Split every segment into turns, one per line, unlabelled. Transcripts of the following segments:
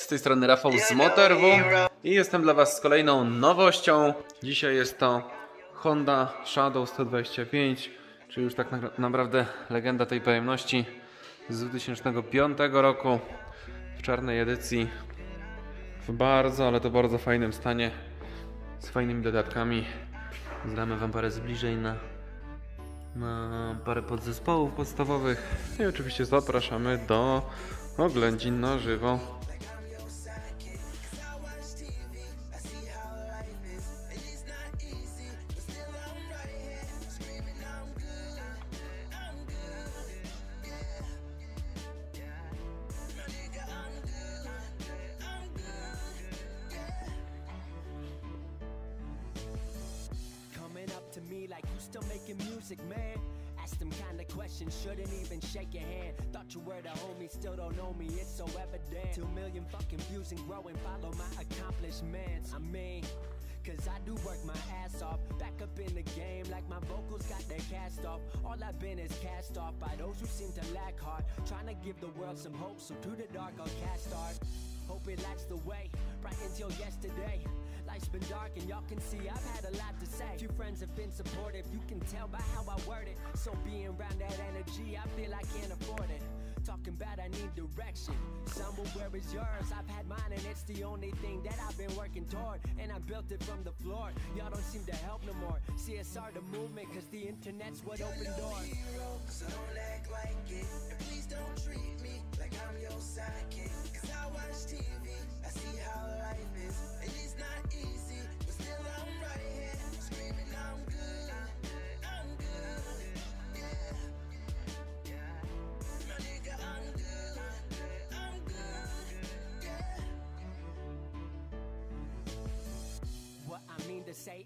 Z tej strony Rafał z Motorwu i jestem dla Was z kolejną nowością. Dzisiaj jest to Honda Shadow 125, czyli już tak na- naprawdę legenda tej pojemności z 2005 roku w czarnej edycji w bardzo, ale to bardzo fajnym stanie z fajnymi dodatkami. Zdamy Wam parę zbliżeń na, na parę podzespołów podstawowych i oczywiście zapraszamy do oględzin na żywo.
Still making music, man. Ask them kind of questions, shouldn't even shake your hand. Thought you were the homie, still don't know me, it's so evident. Two million fucking views and growing, follow my accomplishments. I mean, Cause I do work my ass off, back up in the game like my vocals got their cast off. All I've been is cast off by those who seem to lack heart. Trying to give the world some hope, so to the dark I'll cast art. Hope it lights the way, bright until yesterday. Life's been dark and y'all can see I've had a lot to say. Few friends have been supportive, you can tell by how I word it. So being around that energy, I feel I can't afford it. Talking about I need direction. Somewhere where is yours? I've had mine and it's the only thing that I've been working toward. And I built it from the floor. Y'all don't seem to help no more. CSR the movement, cause the internet's what opened doors.
So don't act like it. And please don't treat me like I'm your sidekick. Cause I watch TV, I see how life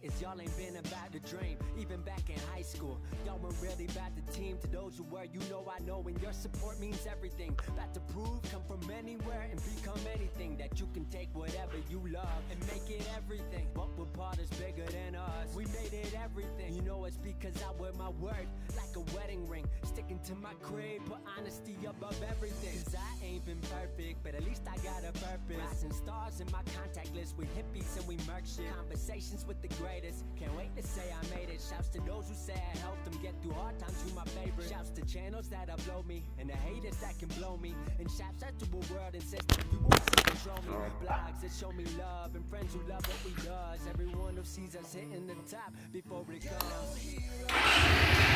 is
y'all ain't been about the dream. Even back in high school, y'all weren't really about the team. To those who were, you know I know, and your support means everything. About to prove, come from anywhere. That you can take whatever you love and make it everything. But what part is bigger than us? We made it everything. You know it's because I wear my word like a wedding ring. Sticking to my creed, put honesty above everything. Cause I ain't been perfect, but at least I got a purpose. Rising stars in my contact list, we hippies and we murk shit. Conversations with the greatest, can't wait to say I made it. Shouts to those who say I helped them get through hard times, you my favorite. Shouts to channels that upload me, and the haters that can blow me. And shouts out to a world and system you won't control. Blogs that show me love, and friends who love what we does. Everyone who sees us hitting the top before it comes.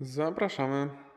Zapraszamy.